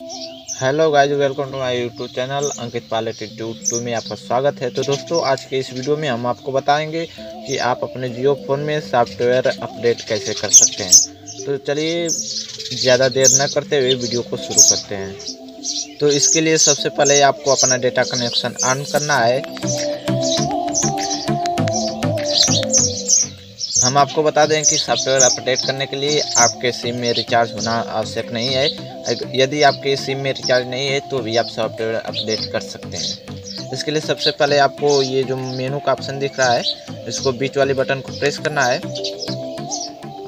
Hello guys welcome to my YouTube channel Ankit Pilot YouTube two में आपका स्वागत है। तो दोस्तों, आज के इस वीडियो में हम आपको बताएँगे कि आप अपने जियो फ़ोन में सॉफ्टवेयर अपडेट कैसे कर सकते हैं। तो चलिए, ज़्यादा देर न करते हुए वीडियो को शुरू करते हैं। तो इसके लिए सबसे पहले आपको अपना डेटा कनेक्शन ऑन करना है। हम आपको बता दें कि सॉफ्टवेयर अपडेट करने के लिए आपके सिम में रिचार्ज होना आवश्यक नहीं है। यदि आपके सिम में रिचार्ज नहीं है तो भी आप सॉफ्टवेयर अपडेट कर सकते हैं। इसके लिए सबसे पहले आपको ये जो मेनू का ऑप्शन दिख रहा है, इसको बीच वाले बटन को प्रेस करना है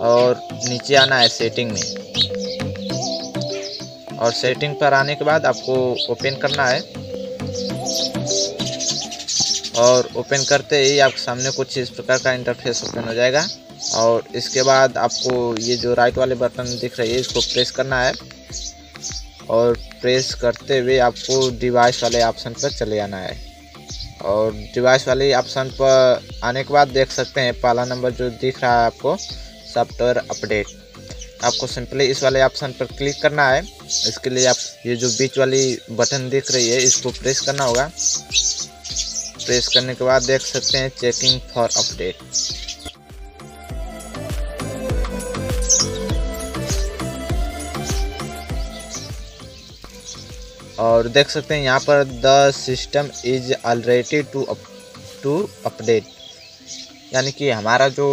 और नीचे आना है सेटिंग में। और सेटिंग पर आने के बाद आपको ओपन करना है। और ओपन करते ही आपके सामने कुछ इस प्रकार का इंटरफेस ओपन हो जाएगा। और इसके बाद आपको ये जो राइट वाले बटन दिख रही है, इसको प्रेस करना है। और प्रेस करते हुए आपको डिवाइस वाले ऑप्शन पर चले आना है। और डिवाइस वाले ऑप्शन पर आने के बाद देख सकते हैं, पहला नंबर जो दिख रहा है आपको सॉफ्टवेयर अपडेट आपको सिंपली इस वाले ऑप्शन पर क्लिक करना है। इसके लिए आप, ये जो बीच वाली बटन दिख रही है, इसको प्रेस करना होगा। प्रेस करने के बाद देख सकते हैं चेकिंग फॉर अपडेट और देख सकते हैं यहाँ पर the system is already to up to update यानी कि हमारा जो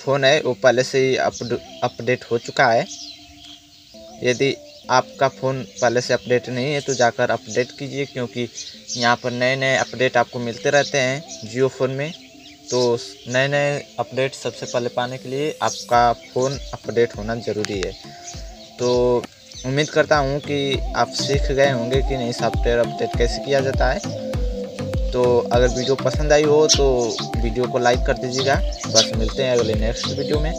फ़ोन है, वो पहले से ही अपडेट हो चुका है। यदि आपका फ़ोन पहले से अपडेट नहीं है तो जाकर अपडेट कीजिए, क्योंकि यहाँ पर नए नए अपडेट आपको मिलते रहते हैं जियो फ़ोन में। तो नए नए अपडेट सबसे पहले पाने के लिए आपका फ़ोन अपडेट होना ज़रूरी है। तो उम्मीद करता हूँ कि आप सीख गए होंगे कि नहीं, सॉफ्टवेयर अपडेट कैसे किया जाता है। तो अगर वीडियो पसंद आई हो तो वीडियो को लाइक कर दीजिएगा। बस मिलते हैं अगले नेक्स्ट वीडियो में।